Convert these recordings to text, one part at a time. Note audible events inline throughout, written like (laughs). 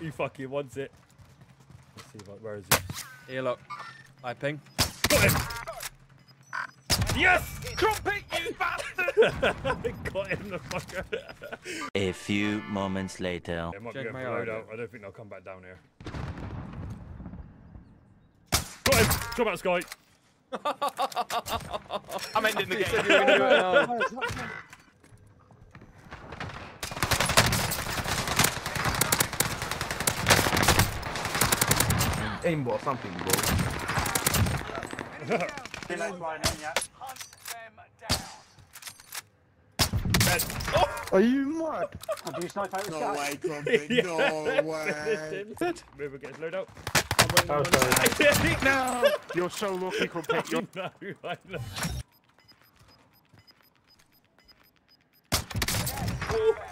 He fucking wants it. Let's see, what, where is he? Here, look. I ping. Got him! Yes! Crumpet, you bastard! (laughs) Got him, the fucker. A few moments later. They might Check be my going for eye. loadout. I don't think they'll come back down here. Got him! Drop out, Sky! (laughs) I'm ending the game. (laughs) you were going to do it now. Aimbot something, bro. Dead. (laughs) Are you mad? No way, (laughs) Crumpet. No (laughs) way. Finished him. River gets loadout. Oh, sorry. no! You're so lucky, Crumpet. You're no, I know.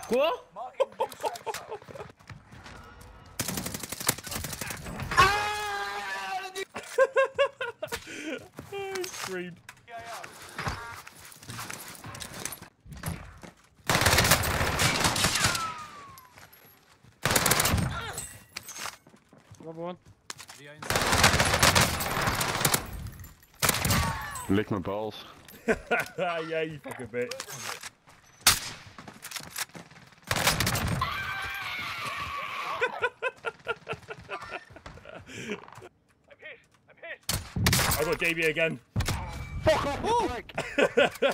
What? I screamed. Another one. Lick my balls. (laughs) yeah, you fucking bitch. I got JB again. Fuck off, prick!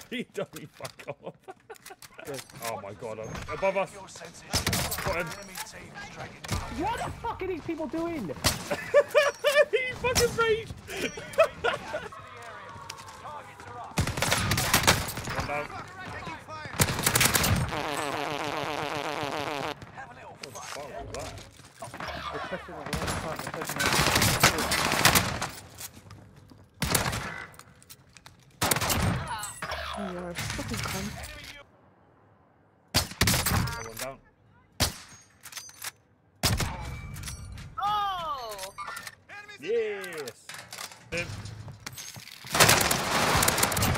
(laughs) he don't me fuck off. oh my god, I'm above us. Got him. What the fuck are these people doing? (laughs) he fucking raged. One down. What the fuck was that? Yeah, fucking cunt. Oh, one down. Oh! Yes.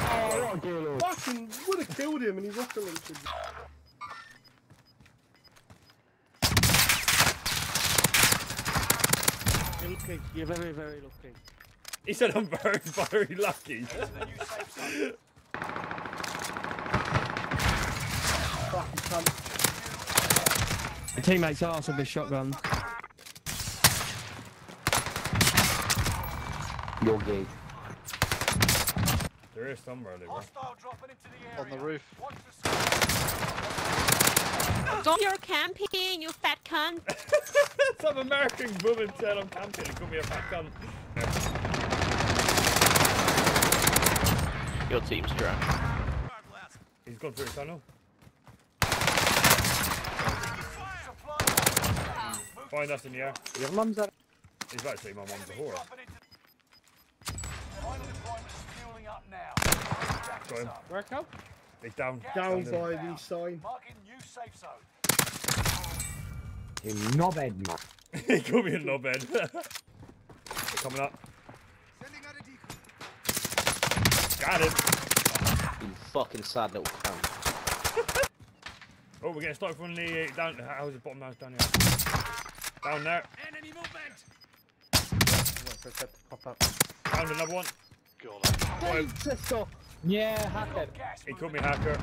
Oh, what a Gaylord. Fucking would have killed him and he rocket launched. You're lucky. You're very, very lucky. He said I'm very, very lucky. Fucking cunt. My teammate's arse with this shotgun. You're gay. there is somewhere, Oliver. On the roof. (laughs) Don't you're camping, you fat cunt. (laughs) Some American woman said I'm camping and called me a fat cunt. Your team's drunk. He's gone through the tunnel. Find us in the air. Your mum's at. He's about to say my mum's a whore. Got him. Where it go? He's down. Down Down by the sign. You knobhead, man. (laughs) he called me a knobhead. (laughs) They're coming up. Got him. You fucking sad little cunt. (laughs) Oh, we're getting started from the uh, down. How's the bottom house down here? Down there. Wait for it to pop up. Found another one. Got him. sister. Yeah, hacker. He called me hacker.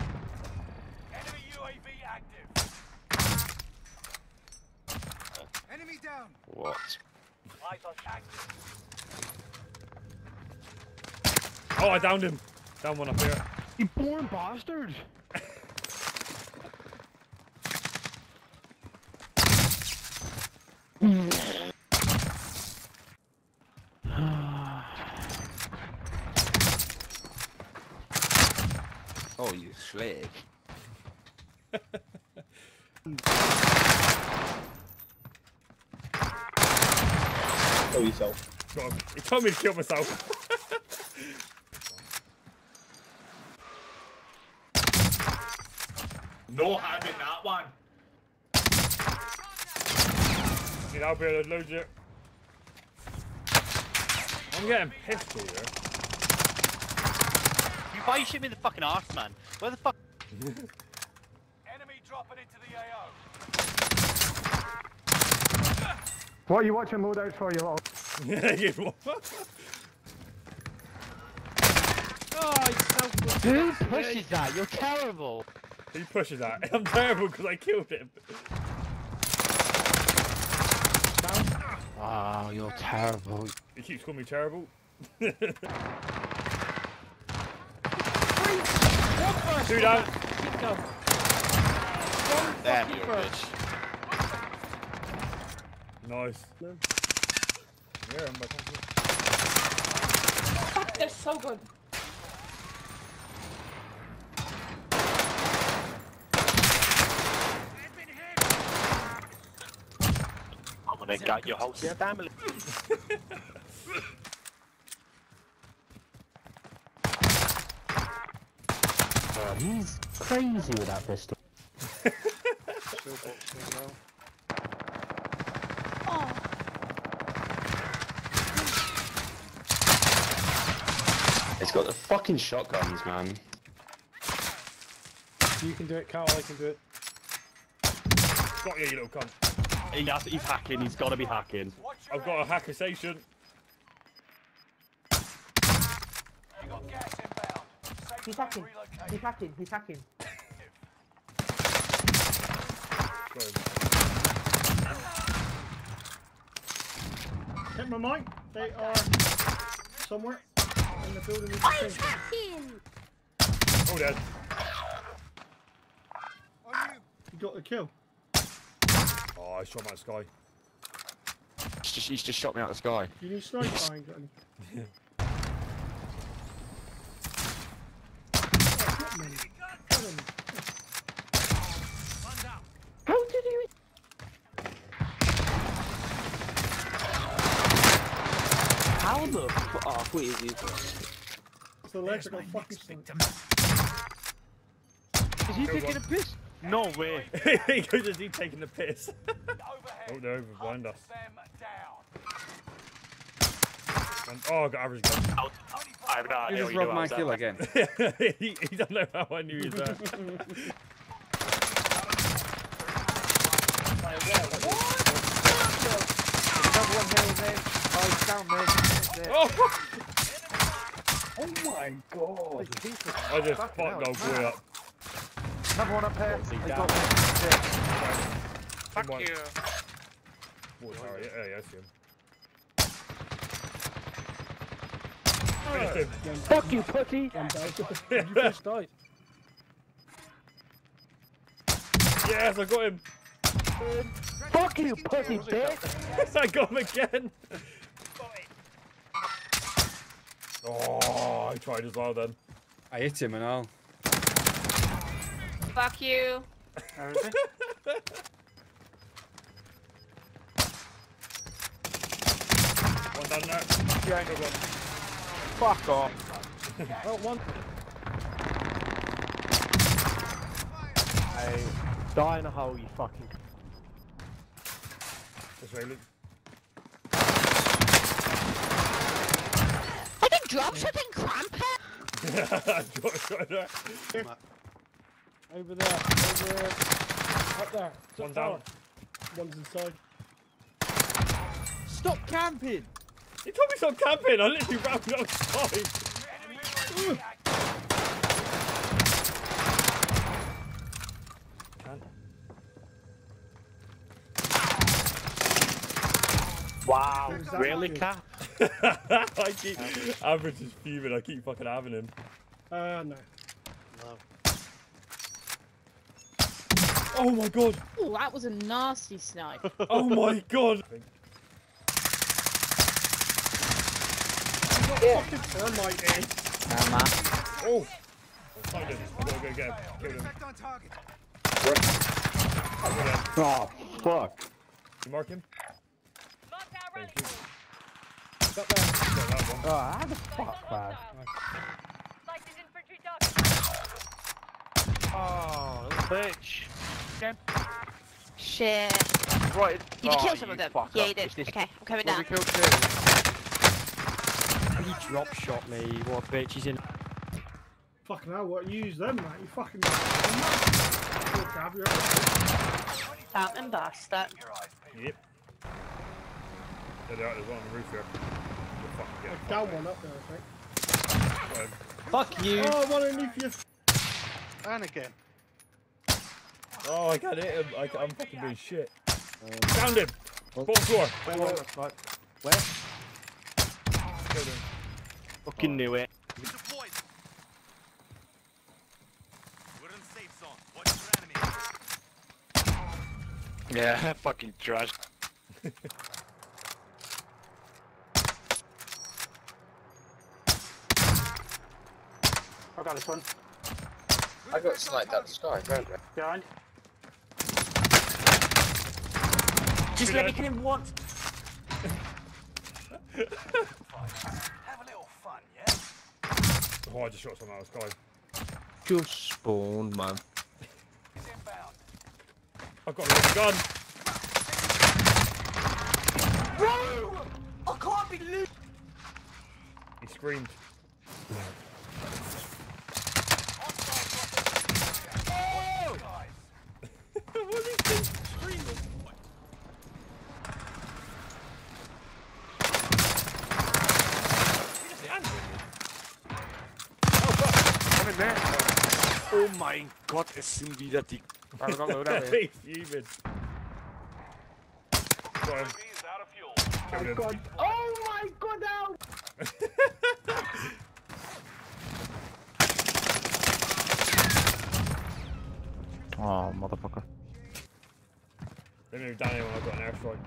What? Oh, I downed him. Down one up here. You born bastard. (sighs) Oh, you slag. Kill yourself. Got him. He told me to kill myself. (laughs) No having that one. Need be here, there's loads it. I'm getting pissed here. You why you shoot me in the fucking arse, man? Where the fuck? Enemy dropping into the AO. What are you watching loadouts for, you little... (laughs) Yeah, you what? Oh, he's so good. Who pushes that? You're terrible. He pushes that. (laughs) I'm terrible because I killed him. Oh, you're terrible. He keeps calling me terrible. Two down. Damn, you're a bitch. Nice. Yeah, I'm back. Fuck, they're so good. I'm gonna gut your whole family. He's crazy with that pistol. Oh, It's got the fucking shotguns, man. You can do it, Carl. I can do it. Got you, you little cunt. He has, he's hacking. He's got to be hacking. I've got a hacker station. He's hacking. He's hacking. He's hacking. Hit my mic. They are somewhere in the building. with oh he's hacking. Oh, dead. You got the kill. Oh, I shot my sky. He's just, he's just shot me out of the sky. You need sniper. (laughs) I ain't got any. Oh, not many. Kill him. How did he? How the fuck? Oh, wait, is he? It's the electrical fucking thing. Is he taking a piss? No way. (laughs) he goes, is he taking the piss? (laughs) oh, they're over behind us. And, oh, I got average gun. Out. I have no idea You just you robbed my outside. kill again. (laughs) he, he don't know how I knew he was there. Another one here, mate. Oh, he's down, oh, Oh my god. I just fucked old boy up. Another one up here. What's he got me. Fuck Someone- you. Oh, sorry. Yeah, yeah, I see him. Finished him. Fuck you, pussy. You first died. (laughs) Yes, I got him. Fuck you, pussy, bitch. (laughs) I got him again. Oh, I tried as well then. I hit him and all. Fuck you. One down there. Yeah, good one. Fuck off. Oh, one. Hey, die in a hole, you fucking. This way, Luke. I can drop shotting Crumpet. Got- got there. Over there. Up there. Top One tower. down. One's inside. Stop camping. He told me stop camping. I literally ran outside. Can't. Wow. Is that Really. Cap? (laughs) I keep average is fuming. I keep fucking having him. Uh, no. Oh my god. Ooh, that was a nasty snipe. (laughs) Oh my god. Fucking termite in. Oh. I found him. I gotta go get him. Kill him. I got him. Oh, fuck. You mark him? Thank you. Got there. Got that one. Oh, how the fuck, man? Oh, little bitch. Shit. Right. Did you oh, kill some of them? fuck Yeah, up. you did. This- Okay, I'm coming What down. we killed two. He drop shot me. What a bitch. He's in. Fucking hell, what? Use them, mate. You fucking. Good, Gav, you're bastard. Yep. Yeah, there- there's one on the roof here. We'll fucking get Like down one up there, I think. Um, fuck you. Oh, one underneath you. And again. Oh, I can't hit him. I, I'm fucking doing shit. Found him. Bottom floor. Where? Killed him. Fucking knew it. Yeah, (laughs) fucking trash. I got this one. I got sniped out the sky, don't I? Behind. Just let me kill him once. i have a little Oh, I just shot someone out of the sky. Just spawned, man. I've got a gun. I can't be loose. He screamed. what is he screaming? I'm in there. Oh mein Gott, es sind wieder die. I've got load out here. He's fuming. Got him. Killed him. God. Oh my god, now! Oh, (laughs) ah, motherfucker. Let me move down here when I've got an airstrike.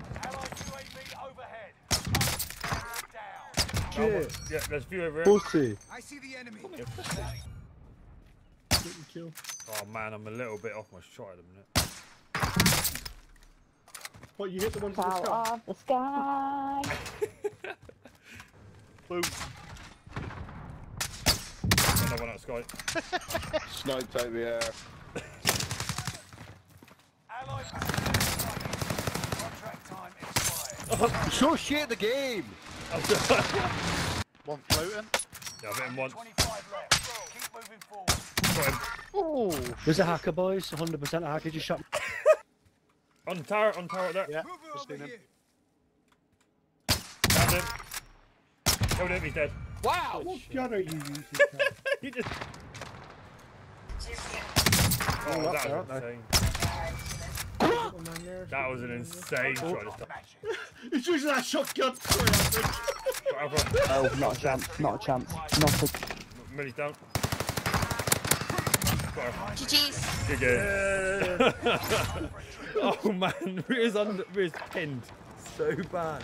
Oh, Shit. yeah, there's a few over here. Pussy. I see Didn't kill. Oh man, I'm a little bit off my shot at the minute. What, you hit the one to the Fall sky? off the sky. (laughs) Boom. Another one (laughs) out of sky. Sniped over the air. (laughs) So shit the game. One floating. Yeah, I've hit him once. Got him. Oh. There's a hacker, boys. 100% a hacker. Just shot. (laughs) On the tower, on the tower there. Yeah, just seen him. Found him. Killed him, he's dead. Wow. What gun are you using? (laughs) He just... Oh, Oh, up that was insane. Little. That was an insane oh. shot. (laughs) He's using that shotgun. Sorry, Alfred. Got Oh, not a chance. Not a chance. Not a. Millie's down. GG's. Good game. (laughs) oh man, Ria's under, Ria's pinned so bad.